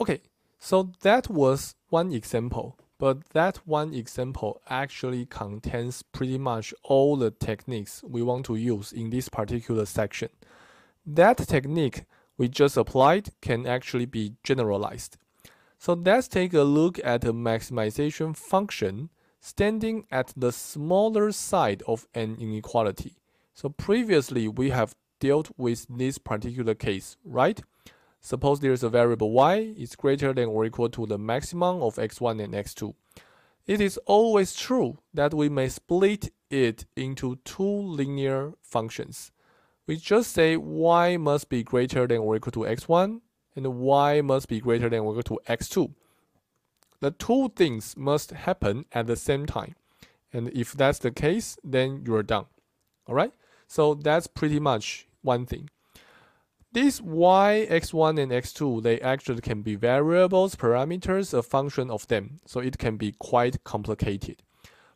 Okay, so that was one example, but that one example actually contains pretty much all the techniques we want to use in this particular section. That technique we just applied can actually be generalized. So let's take a look at a maximization function standing at the smaller side of an inequality. So previously we have dealt with this particular case, right? Suppose there's a variable y is greater than or equal to the maximum of x1 and x2. It is always true that we may split it into two linear functions. We just say y must be greater than or equal to x1 and y must be greater than or equal to x2. The two things must happen at the same time. And if that's the case, then you're done. All right? So that's pretty much one thing. These y, x1, and x2, they actually can be variables, parameters, a function of them. So it can be quite complicated.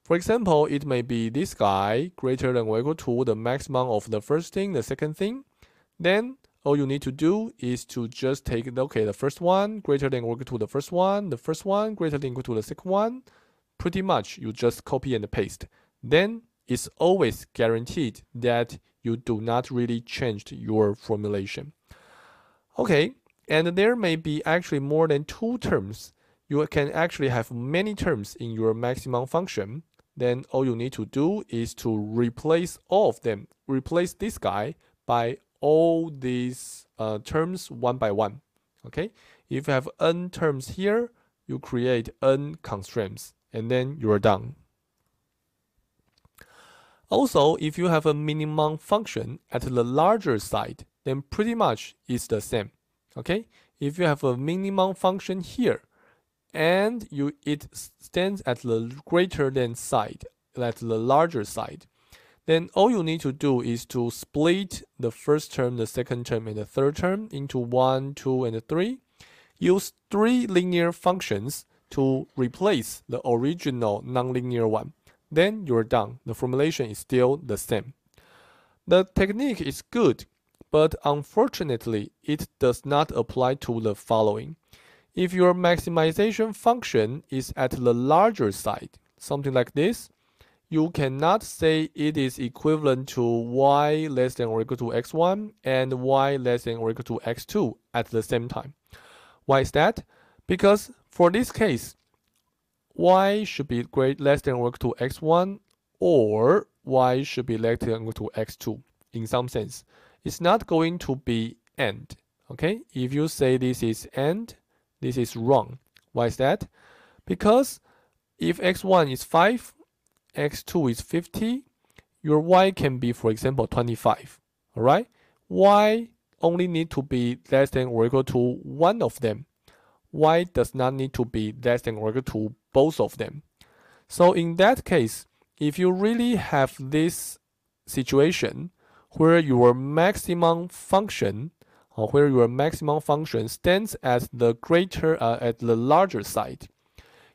For example, it may be this guy greater than or equal to the maximum of the first thing, the second thing. Then all you need to do is to just take, okay, the first one greater than or equal to the first one, the first one greater than or equal to the second one. Pretty much you just copy and paste. Then it's always guaranteed that you do not really change your formulation. Okay, and there may be actually more than two terms. You can actually have many terms in your maximum function. Then all you need to do is to replace all of them. Replace this guy by all these uh, terms one by one. Okay, if you have n terms here, you create n constraints, and then you're done. Also, if you have a minimum function at the larger side, then pretty much it's the same. Okay, if you have a minimum function here, and you it stands at the greater than side, at the larger side, then all you need to do is to split the first term, the second term, and the third term into 1, 2, and 3. Use three linear functions to replace the original nonlinear one. Then you're done. The formulation is still the same. The technique is good, but unfortunately, it does not apply to the following. If your maximization function is at the larger side, something like this, you cannot say it is equivalent to y less than or equal to x1 and y less than or equal to x2 at the same time. Why is that? Because for this case, y should be great less than or equal to x1 or y should be less than or equal to x2 in some sense. It's not going to be and. Okay, if you say this is and, this is wrong. Why is that? Because if x1 is 5, x2 is 50, your y can be, for example, 25. All right? y only need to be less than or equal to one of them. y does not need to be less than or equal to both of them. So in that case, if you really have this situation where your maximum function or where your maximum function stands at the greater uh, at the larger side,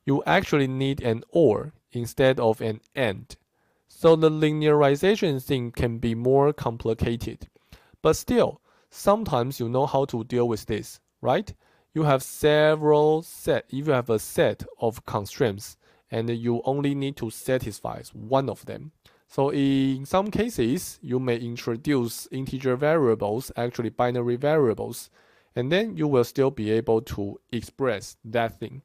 you actually need an or instead of an and. So the linearization thing can be more complicated. But still, sometimes you know how to deal with this, right? You have several set, if you have a set of constraints, and you only need to satisfy one of them. So in some cases, you may introduce integer variables, actually binary variables, and then you will still be able to express that thing.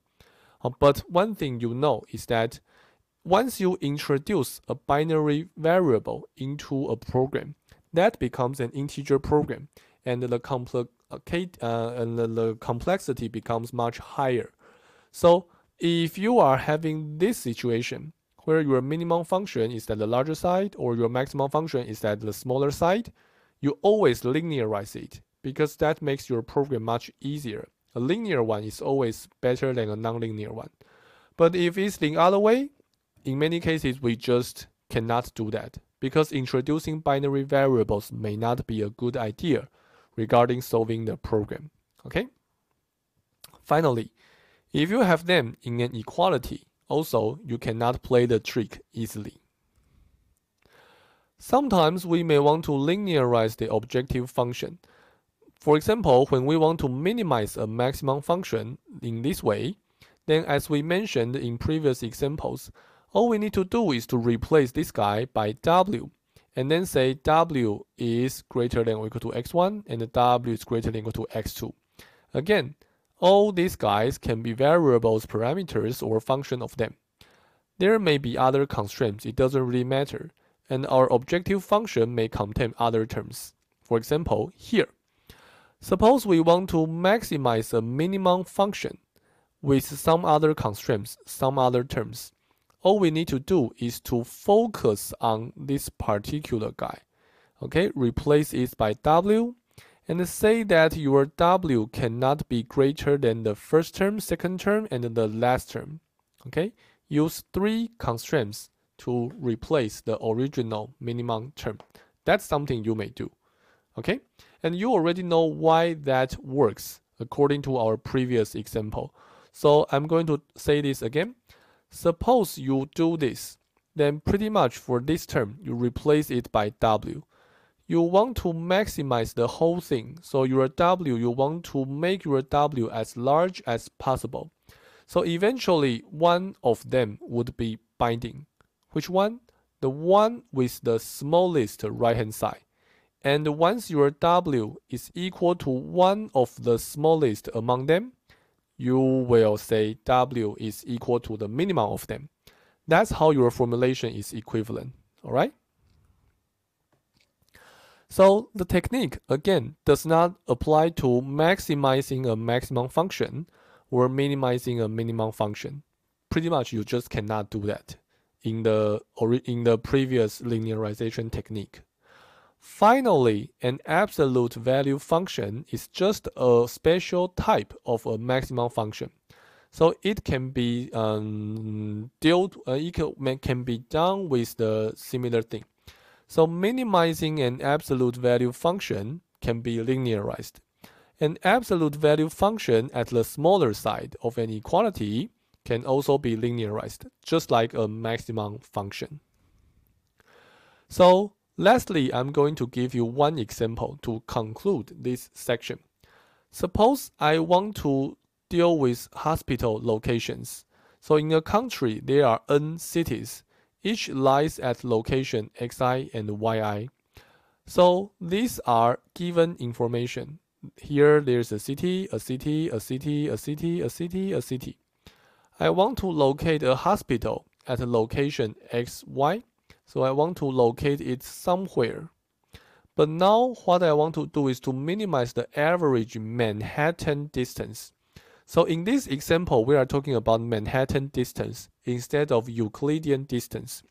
Uh, but one thing you know is that once you introduce a binary variable into a program, that becomes an integer program, and the complicate uh, and the, the complexity becomes much higher. So if you are having this situation where your minimum function is at the larger side or your maximum function is at the smaller side, you always linearize it because that makes your program much easier. A linear one is always better than a nonlinear one. But if it's the other way, in many cases, we just cannot do that because introducing binary variables may not be a good idea regarding solving the program. Okay? Finally, if you have them in an equality, also you cannot play the trick easily. Sometimes we may want to linearize the objective function. For example, when we want to minimize a maximum function in this way, then as we mentioned in previous examples, all we need to do is to replace this guy by w and then say w is greater than or equal to x1 and w is greater than or equal to x2. Again, all these guys can be variables, parameters, or function of them. There may be other constraints, it doesn't really matter, and our objective function may contain other terms. For example, here, suppose we want to maximize a minimum function with some other constraints, some other terms all we need to do is to focus on this particular guy. Okay, replace it by W and say that your W cannot be greater than the first term, second term, and the last term. Okay, use three constraints to replace the original minimum term. That's something you may do. Okay, and you already know why that works according to our previous example. So I'm going to say this again. Suppose you do this, then pretty much for this term, you replace it by W. You want to maximize the whole thing, so your W, you want to make your W as large as possible. So eventually, one of them would be binding. Which one? The one with the smallest right hand side. And once your W is equal to one of the smallest among them, you will say W is equal to the minimum of them. That's how your formulation is equivalent, all right? So the technique, again, does not apply to maximizing a maximum function or minimizing a minimum function. Pretty much you just cannot do that in the, in the previous linearization technique. Finally, an absolute value function is just a special type of a maximum function. So it can be um, dealt, uh, it can, be done with the similar thing. So minimizing an absolute value function can be linearized. An absolute value function at the smaller side of an equality can also be linearized, just like a maximum function. So Lastly, I'm going to give you one example to conclude this section. Suppose I want to deal with hospital locations. So in a country, there are n cities. Each lies at location xi and yi. So these are given information. Here there's a city, a city, a city, a city, a city, a city. I want to locate a hospital at a location xy so I want to locate it somewhere. But now what I want to do is to minimize the average Manhattan distance. So in this example, we are talking about Manhattan distance instead of Euclidean distance.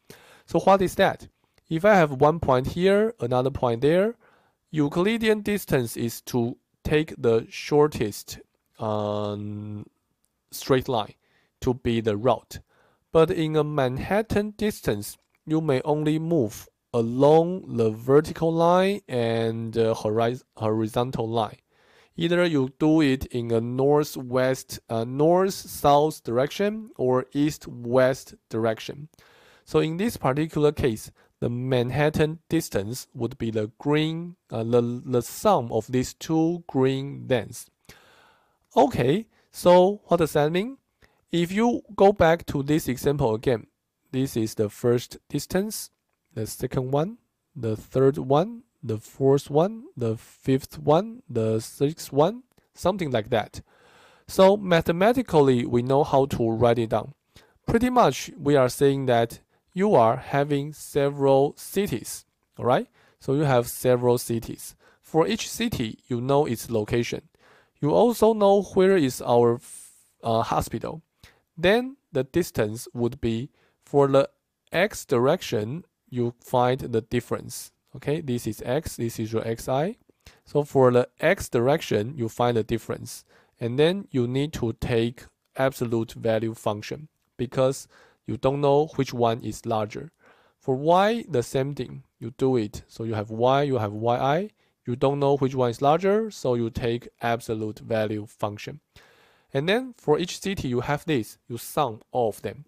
So what is that? If I have one point here, another point there, Euclidean distance is to take the shortest um, straight line to be the route. But in a Manhattan distance, you may only move along the vertical line and uh, horizontal line. Either you do it in a northwest, uh, north-south direction or east-west direction. So in this particular case, the Manhattan distance would be the green, uh, the, the sum of these two green lengths. Okay, so what does that mean? If you go back to this example again, this is the first distance, the second one, the third one, the fourth one, the fifth one, the sixth one, something like that. So mathematically, we know how to write it down. Pretty much, we are saying that you are having several cities, all right? So you have several cities. For each city, you know its location. You also know where is our uh, hospital. Then the distance would be for the x direction, you find the difference. Okay, this is x, this is your xi. So for the x direction, you find the difference. And then you need to take absolute value function because you don't know which one is larger. For y, the same thing. You do it. So you have y, you have yi. You don't know which one is larger, so you take absolute value function. And then for each city, you have this. You sum all of them.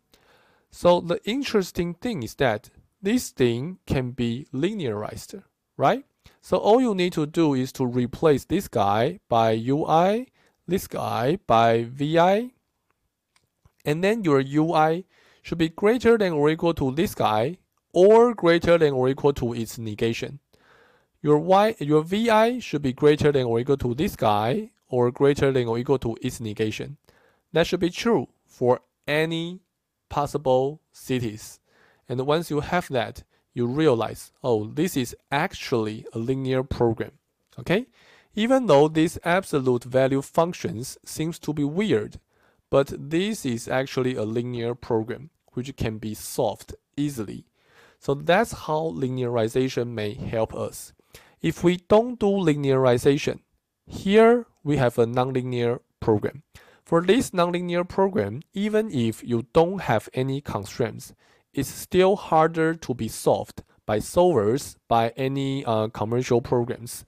So the interesting thing is that this thing can be linearized. right? So all you need to do is to replace this guy by UI, this guy by VI, and then your UI should be greater than or equal to this guy or greater than or equal to its negation. Your y your vi should be greater than or equal to this guy or greater than or equal to its negation. That should be true for any possible cities. And once you have that, you realize, oh, this is actually a linear program. Okay? Even though these absolute value functions seems to be weird, but this is actually a linear program which can be solved easily so that's how linearization may help us. If we don't do linearization, here we have a nonlinear program. For this nonlinear program, even if you don't have any constraints, it's still harder to be solved by solvers by any uh, commercial programs.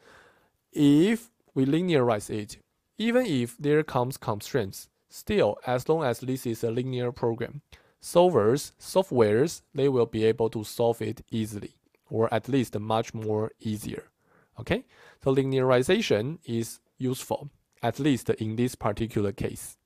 If we linearize it, even if there comes constraints, still as long as this is a linear program, solvers, softwares, they will be able to solve it easily, or at least much more easier. Okay, so linearization is useful, at least in this particular case.